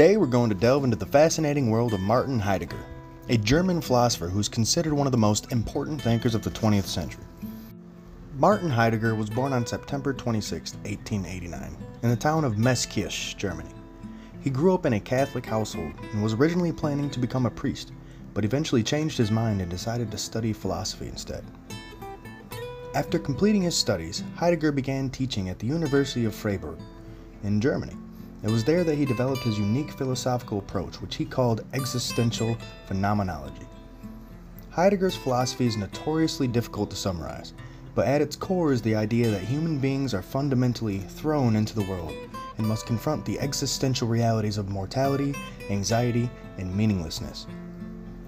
Today we're going to delve into the fascinating world of Martin Heidegger, a German philosopher who's considered one of the most important thinkers of the 20th century. Martin Heidegger was born on September 26, 1889, in the town of Meßkirch, Germany. He grew up in a Catholic household and was originally planning to become a priest, but eventually changed his mind and decided to study philosophy instead. After completing his studies, Heidegger began teaching at the University of Freiburg in Germany. It was there that he developed his unique philosophical approach, which he called existential phenomenology. Heidegger's philosophy is notoriously difficult to summarize, but at its core is the idea that human beings are fundamentally thrown into the world and must confront the existential realities of mortality, anxiety, and meaninglessness.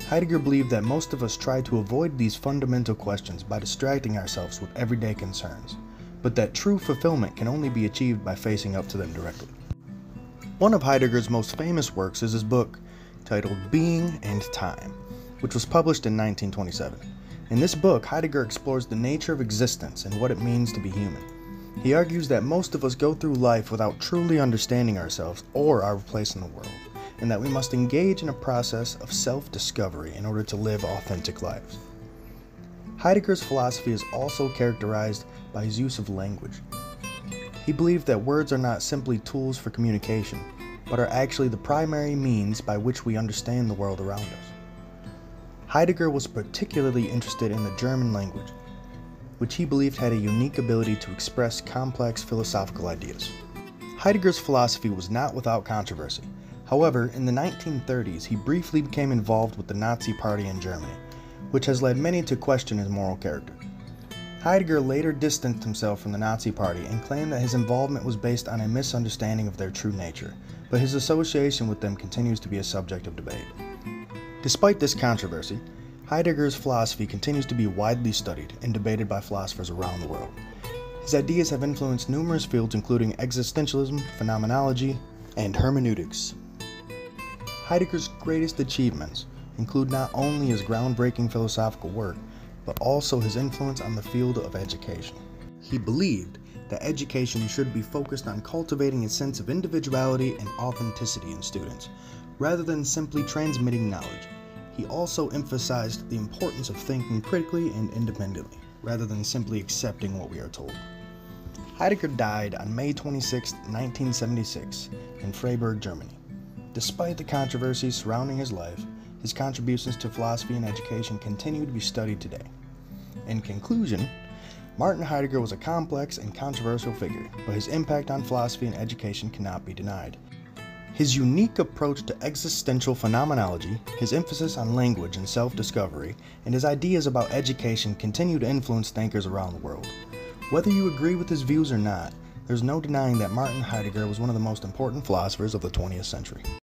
Heidegger believed that most of us try to avoid these fundamental questions by distracting ourselves with everyday concerns, but that true fulfillment can only be achieved by facing up to them directly. One of Heidegger's most famous works is his book titled Being and Time, which was published in 1927. In this book, Heidegger explores the nature of existence and what it means to be human. He argues that most of us go through life without truly understanding ourselves or our place in the world and that we must engage in a process of self discovery in order to live authentic lives. Heidegger's philosophy is also characterized by his use of language. He believed that words are not simply tools for communication, but are actually the primary means by which we understand the world around us. Heidegger was particularly interested in the German language, which he believed had a unique ability to express complex philosophical ideas. Heidegger's philosophy was not without controversy. However, in the 1930s, he briefly became involved with the Nazi Party in Germany, which has led many to question his moral character. Heidegger later distanced himself from the Nazi Party and claimed that his involvement was based on a misunderstanding of their true nature, but his association with them continues to be a subject of debate. Despite this controversy, Heidegger's philosophy continues to be widely studied and debated by philosophers around the world. His ideas have influenced numerous fields including existentialism, phenomenology, and hermeneutics. Heidegger's greatest achievements include not only his groundbreaking philosophical work, but also his influence on the field of education. He believed that education should be focused on cultivating a sense of individuality and authenticity in students, rather than simply transmitting knowledge. He also emphasized the importance of thinking critically and independently, rather than simply accepting what we are told. Heidegger died on May 26, 1976, in Freiburg, Germany. Despite the controversies surrounding his life, his contributions to philosophy and education continue to be studied today. In conclusion, Martin Heidegger was a complex and controversial figure, but his impact on philosophy and education cannot be denied. His unique approach to existential phenomenology, his emphasis on language and self discovery, and his ideas about education continue to influence thinkers around the world. Whether you agree with his views or not, there's no denying that Martin Heidegger was one of the most important philosophers of the 20th century.